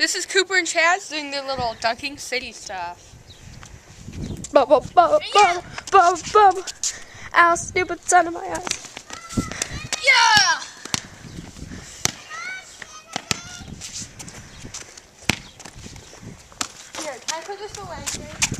This is Cooper and Chaz doing their little Dunking City stuff. Bum, bum, bum, bum, bubble, bubble. Ow, stupid son of my eyes. Yeah! Here, can I put this away, Stop!